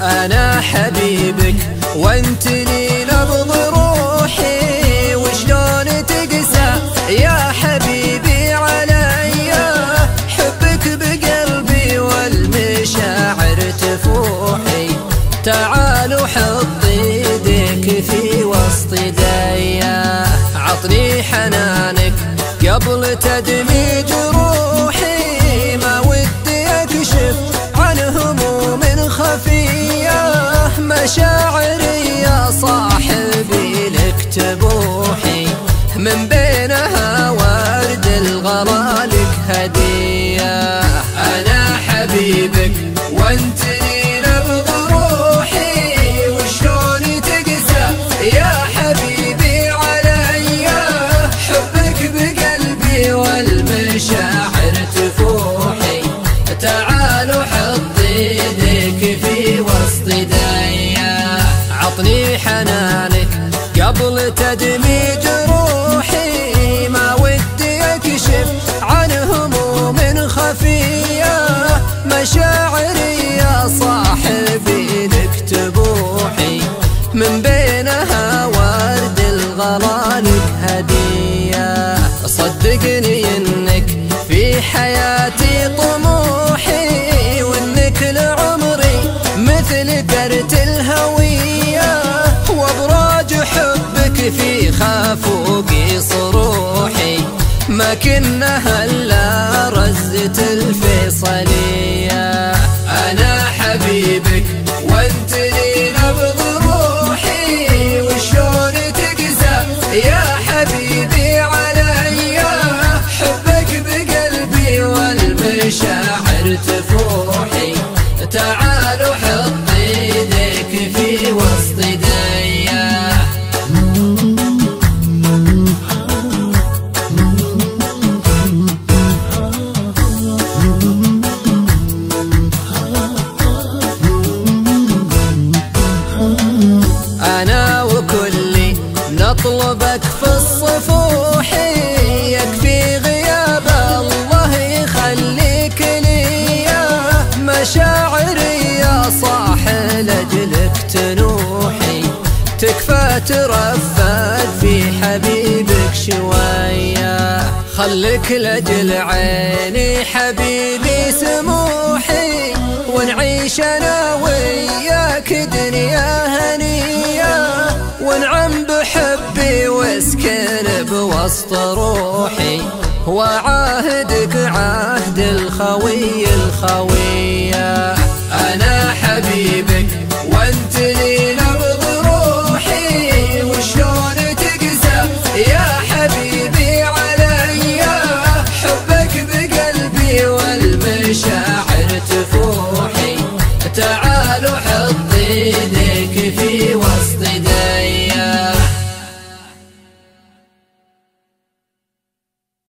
أنا حبيبك وأنت لي وسط ديا عطني حنانك. قبل تدمي جروحي ما ودي أكشف عن هموم خفية. مشاعري يا صاحبي لك تبوحي. من بينها ورد الغلا لك هدية. أنا حبيبك تعال وحط يديك في وسط دايا عطني حنانك قبل تدمي جروحي ما ودي اكشف عن هموم خفية. مشاعري يا صاحبي لك تبوحي. من مثل كرت الهوية وابراج حبك في خافوقي صروحي ما كنا إلا رزة الفيصليه أنا حبيبك وأنت لي نبض روحي وشلون تقسى يا حبيبي علي؟ حبك بقلبي والمشاعر تفوحي تعال نطلبك في الصفوح يكفي غياب الله يخليك لي مشاعري يا صاح لأجلك تنوحي. تكفى ترفد في حبيبك شوية. خلك لأجل عيني حبيبي سموحي ونعيش أنا ونعم بحبي واسكن بوسط روحي وعاهدك عهد الخوي الخوية